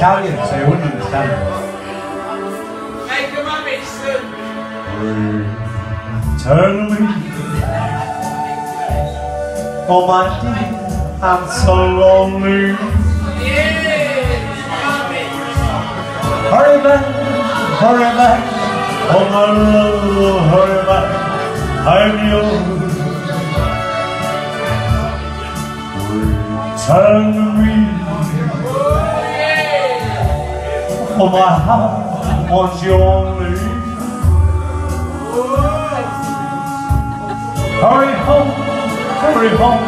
Italian, so you wouldn't understand. Hey, come on, Mason. Tell me, oh my dear, I'm so lonely. Yeah. Hurry back, hurry back, oh my love, hurry back, I'm yours. Return to me, for my heart wants you only. Hurry home, hurry home,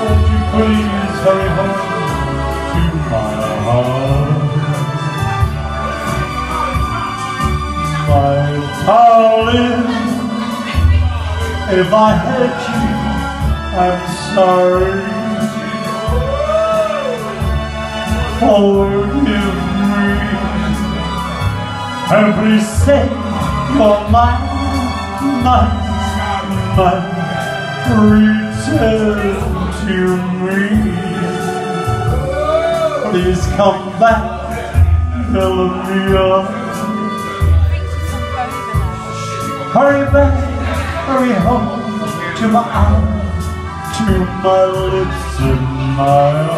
won't you please hurry home to my heart. My darling, if I hurt you, I'm sorry. Me, please say you're mine, mine, mine. Return to me. Please come back, Columbia. Hurry back, hurry home to my arms, to my lips and my arms.